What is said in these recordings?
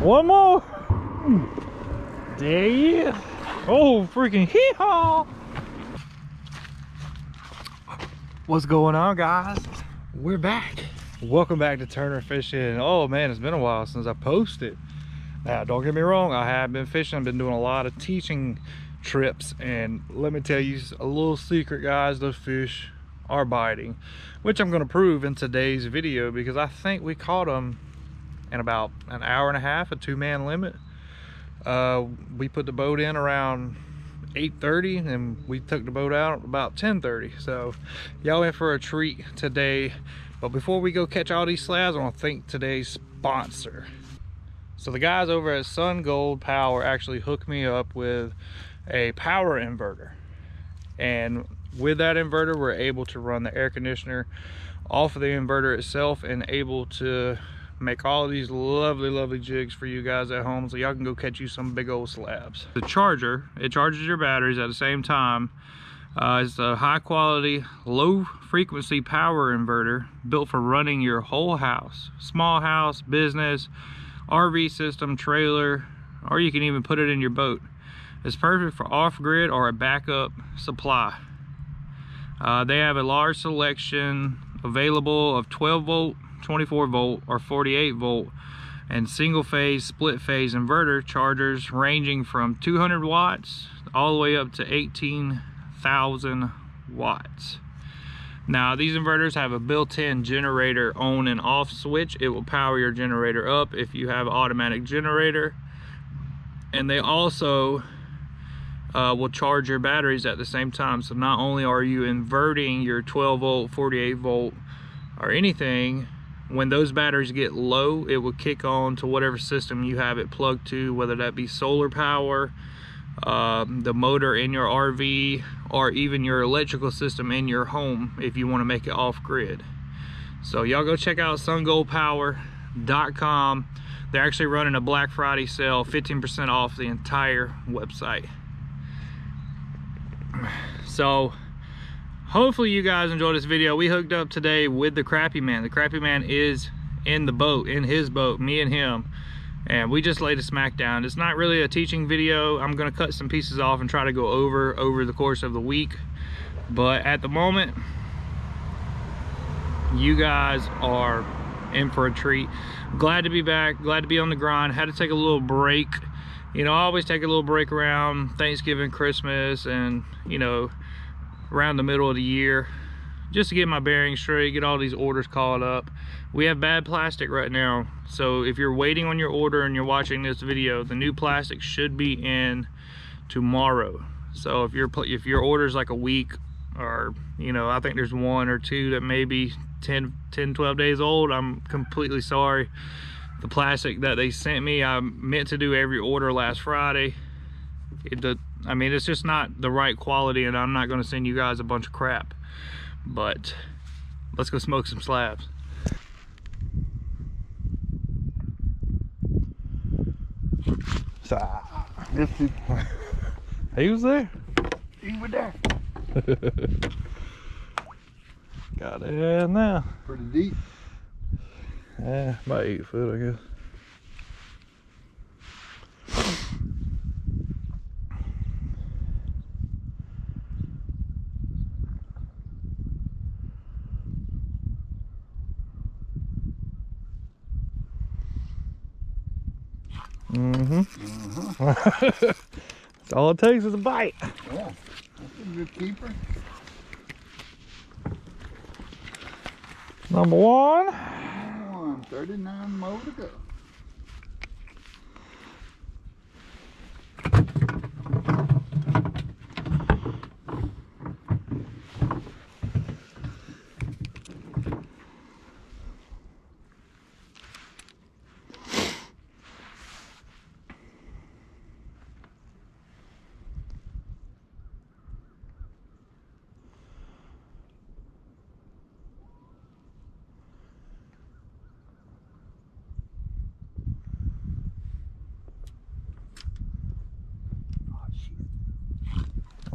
One more. There he is. Oh, freaking hee haw. What's going on, guys? We're back. Welcome back to Turner Fishing. Oh man, it's been a while since I posted. Now, don't get me wrong, I have been fishing. I've been doing a lot of teaching trips, and let me tell you a little secret, guys. Those fish are biting, which I'm going to prove in today's video because I think we caught them in about an hour and a half, a two-man limit. Uh, we put the boat in around 8.30 and we took the boat out about 10.30 so y'all in for a treat today. But before we go catch all these slabs i want to thank today's sponsor. So the guys over at Sungold Power actually hooked me up with a power inverter. And with that inverter we're able to run the air conditioner off of the inverter itself and able to make all these lovely lovely jigs for you guys at home so y'all can go catch you some big old slabs. The charger it charges your batteries at the same time uh, it's a high quality low frequency power inverter built for running your whole house. Small house business rv system trailer or you can even put it in your boat. It's perfect for off-grid or a backup supply uh, they have a large selection available of 12 volt 24 volt or 48 volt and single phase split phase inverter chargers ranging from 200 watts all the way up to 18,000 watts. Now these inverters have a built-in generator on and off switch. It will power your generator up if you have an automatic generator. And they also uh, will charge your batteries at the same time. So not only are you inverting your 12 volt, 48 volt or anything, when those batteries get low it will kick on to whatever system you have it plugged to whether that be solar power um, the motor in your RV or even your electrical system in your home if you want to make it off grid so y'all go check out sungoldpower.com they're actually running a Black Friday sale 15% off the entire website so hopefully you guys enjoyed this video. We hooked up today with the Crappie Man. The Crappie Man is in the boat in his boat me and him. And we just laid a smack down. It's not really a teaching video. I'm going to cut some pieces off and try to go over over the course of the week. But at the moment you guys are in for a treat. Glad to be back. Glad to be on the grind. Had to take a little break you know i always take a little break around thanksgiving christmas and you know around the middle of the year just to get my bearings straight get all these orders caught up. We have bad plastic right now so if you're waiting on your order and you're watching this video the new plastic should be in tomorrow. So if your if your order is like a week or you know i think there's one or two that may be 10 10 12 days old i'm completely sorry the plastic that they sent me i meant to do every order last friday it I mean, it's just not the right quality and I'm not gonna send you guys a bunch of crap. But let's go smoke some slabs. So, he was there. he was there. Got it in now. Pretty deep. Yeah, about eight foot, I guess. Mm-hmm. that's all it takes is a bite. Yeah, that's a good keeper. Number one. One, 39 more to go.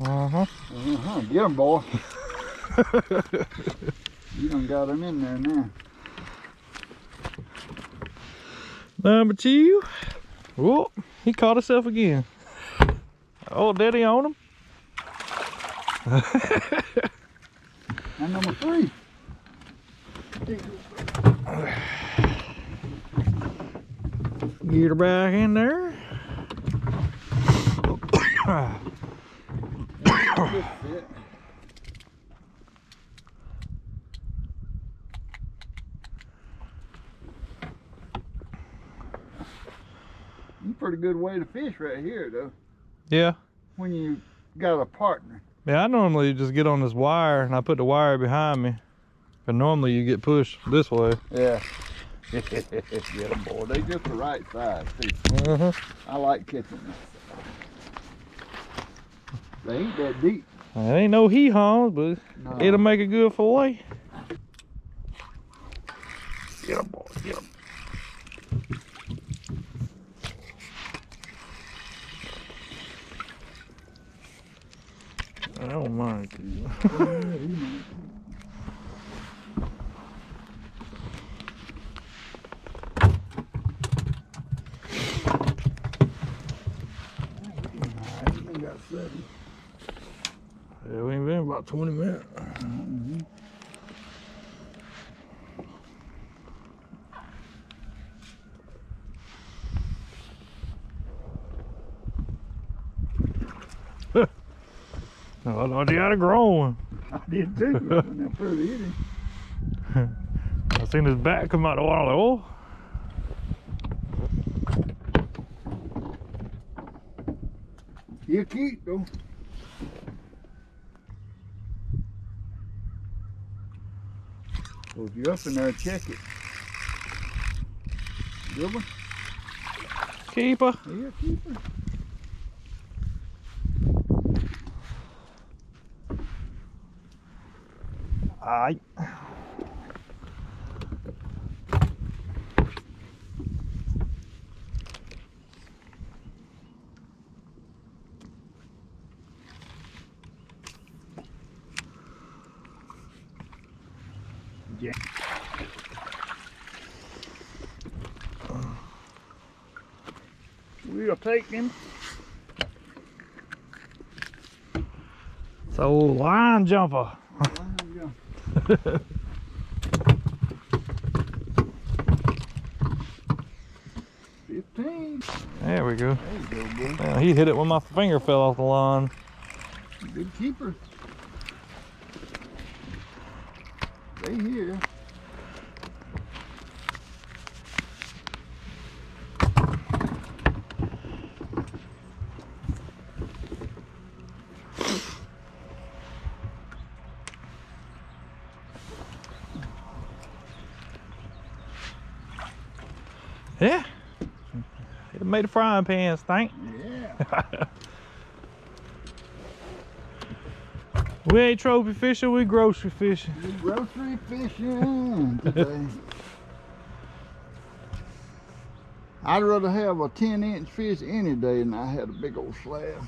Uh-huh. Uh-huh, get him, boy. you done got him in there now. Number two. Whoa, he caught himself again. Oh, daddy on him. And number three. Get her back in there. Fit. Pretty good way to fish right here, though. yeah. When you got a partner. Yeah, I normally just get on this wire and I put the wire behind me. But normally you get pushed this way. Yeah. yeah, boy, they just the right size too. Uh-huh. I like catching them. They ain't that deep. It ain't no hee haws, but No. it'll make a good fillet. Get 'em, boy, get 'em. I don't mind. dude. We got seven. Yeah, we ain't been about 20 minutes. Oh, I thought you had a growing. I did too. Wasn't that pretty easy? I seen his back come out the water. Like, oh, He'll keep though. If you're up in there, check it. Good one? keeper. Yeah, keep her. Aye. Yeah. We'll take him. So line jumper. Fifteen. There we go. There you go, boy. Yeah, he hit it when my finger fell off the line. Good keeper. They here. Yeah. It made the frying pan stink. Yeah. We ain't trophy fishing, we grocery fishing. We grocery fishing today. I'd rather have a 10 inch fish any day than I had a big old slab.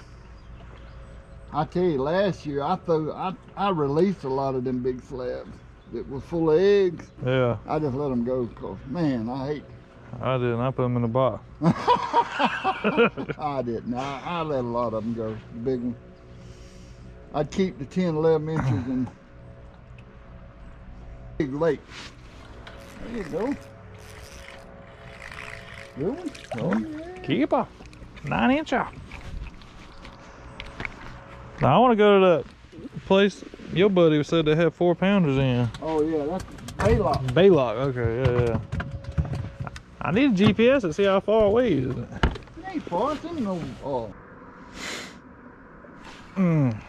I tell you, last year I threw, I, I released a lot of them big slabs that were full of eggs. Yeah, I just let them go because, man, I hate, I didn't. I put them in the box. I didn't. I, I let a lot of them go, the big one. I'd keep the 10, 11 inches in big lake. There you go. Good one. Oh, yeah. Keeper. Nine incher. Now I want to go to that place your buddy said they had four pounders in. Oh, yeah, that's Baylock. Baylock. Okay, yeah, yeah. I need a GPS to see how far away is it. It ain't far. It's in no, oh, Mm.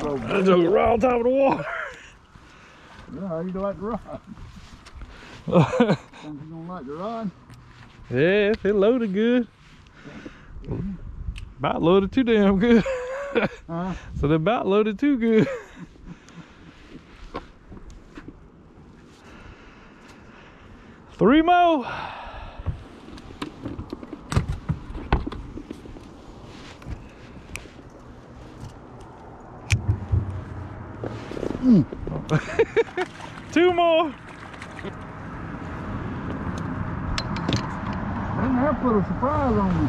go. That's right on top of the water. Yeah, you like the rod. Some you don't like the rod. yeah, if it loaded good. About loaded too damn good. Huh? so they about loaded too good. Three more. Two more. there put a surprise on me.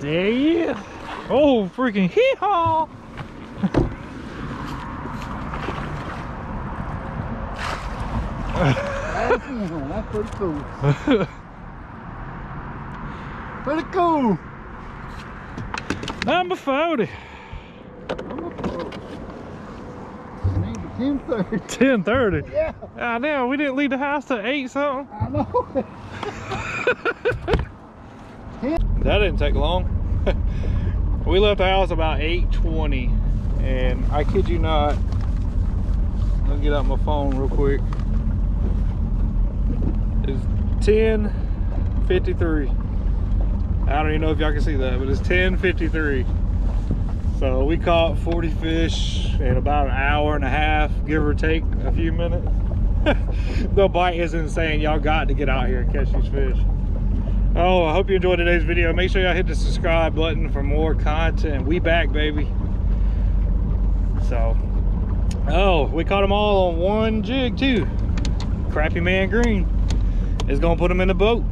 There you Oh, freaking hee-haw! That's pretty cool. Pretty cool. Number 40. Number four. Need 1030. 1030. Yeah, Ah, damn, we didn't leave the house till 8 something. I know. That didn't take long. we left the house about 8.20 and I kid you not, let me get out my phone real quick. It's 10.53. I don't even know if y'all can see that, but it's 10.53. So we caught 40 fish in about an hour and a half, give or take a few minutes. the bite is insane. Y'all got to get out here and catch these fish. Oh, I hope you enjoyed today's video. Make sure y'all hit the subscribe button for more content. We back, baby. So, oh, we caught them all on one jig too. Crappie Man Green is gonna put them in the boat.